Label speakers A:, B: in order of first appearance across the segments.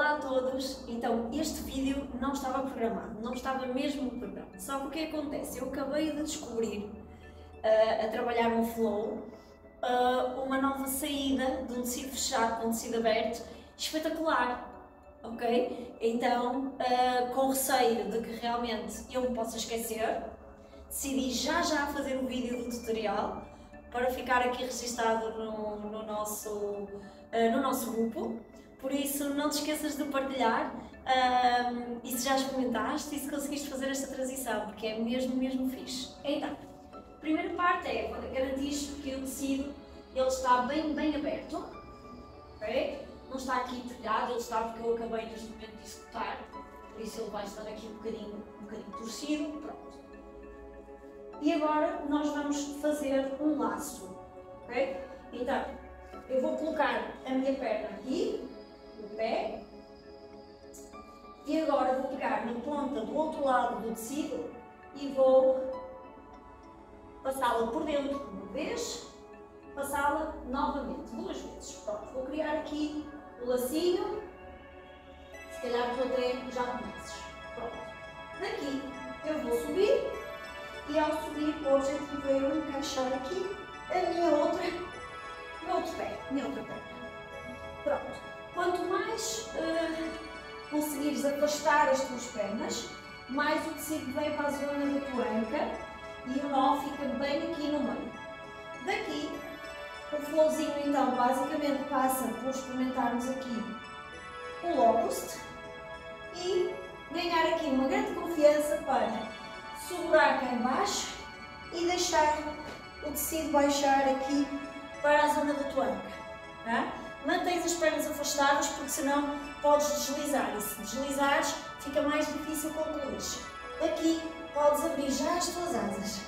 A: Olá a todos! Então, este vídeo não estava programado, não estava mesmo programado. Só que o que acontece? Eu acabei de descobrir, uh, a trabalhar no Flow, uh, uma nova saída de um tecido fechado para um tecido aberto espetacular, ok? Então, uh, com receio de que realmente eu me possa esquecer, decidi já já fazer o vídeo do tutorial para ficar aqui registado no, no nosso, no nosso grupo por isso, não te esqueças de partilhar um, e se já experimentaste e se conseguiste fazer esta transição, porque é mesmo, mesmo fixe. Então, a primeira parte é garantir que o tecido ele está bem, bem aberto, ok? Não está aqui telhado, ele está porque eu acabei neste momento de executar, por isso ele vai estar aqui um bocadinho, um bocadinho torcido, pronto. E agora nós vamos fazer um laço, ok? Então, eu vou colocar a minha perna aqui, pé. E agora vou pegar na ponta do outro lado do tecido e vou passá-la por dentro uma vez, passá-la novamente, duas vezes. Pronto, vou criar aqui o lacinho, se calhar tu até já conheces. Pronto. Daqui eu vou subir e ao subir o objetivo é eu encaixar aqui a minha outra, meu outro pé, minha outra perna. Pronto. Quanto mais uh, conseguires afastar as tuas pernas, mais o tecido vem para a zona da tua anca e o nó fica bem aqui no meio. Daqui, o flowzinho então basicamente passa por experimentarmos aqui o locust e ganhar aqui uma grande confiança para segurar cá em baixo e deixar o tecido baixar aqui para a zona da tua anca. Tá? Mantens as pernas afastadas porque senão podes deslizar e se deslizares fica mais difícil concluir. Aqui podes abrir já as tuas asas.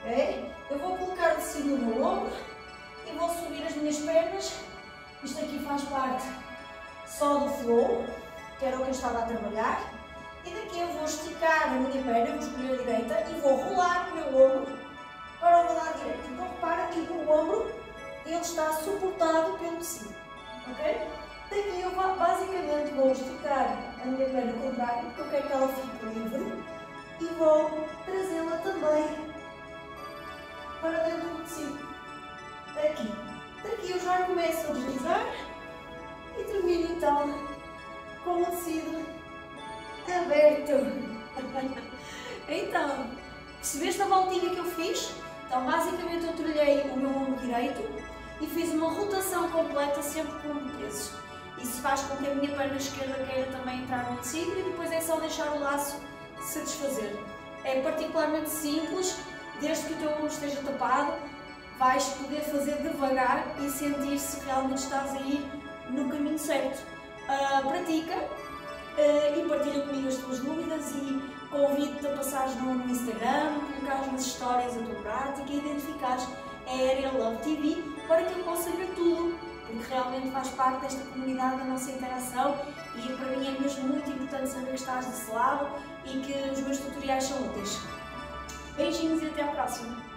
A: Okay? Eu vou colocar o tecido no meu ombro e vou subir as minhas pernas. Isto aqui faz parte só do flow, que era o que eu estava a trabalhar. E daqui eu vou esticar a minha perna, vou escolher a direita e vou rolar o meu ombro para o lado direito. Então repara que o ombro ele está suportado pelo tecido, ok? Daqui eu basicamente vou esticar a minha perna contrária, porque eu quero que ela fique livre, e vou trazê-la também para dentro do tecido. Aqui. Daqui eu já começo a deslizar e termino então com o tecido aberto. então, percebeste a voltinha que eu fiz? Então, basicamente, eu trilhei o meu ombro direito, e fiz uma rotação completa sempre com um peso. Isso faz com que a minha perna esquerda queira também entrar no tecido e depois é só deixar o laço se desfazer. É particularmente simples, desde que o teu ombro esteja tapado, vais poder fazer devagar e sentir se realmente estás a ir no caminho certo. Uh, pratica uh, e partilha comigo as tuas dúvidas e convido-te a passares no, no Instagram, colocares nas histórias a tua prática e identificares a Aerial Love TV para que eu possa ver tudo, porque realmente faz parte desta comunidade da nossa interação e para mim é mesmo muito importante saber que estás desse lado e que os meus tutoriais são úteis. Beijinhos e até à próxima!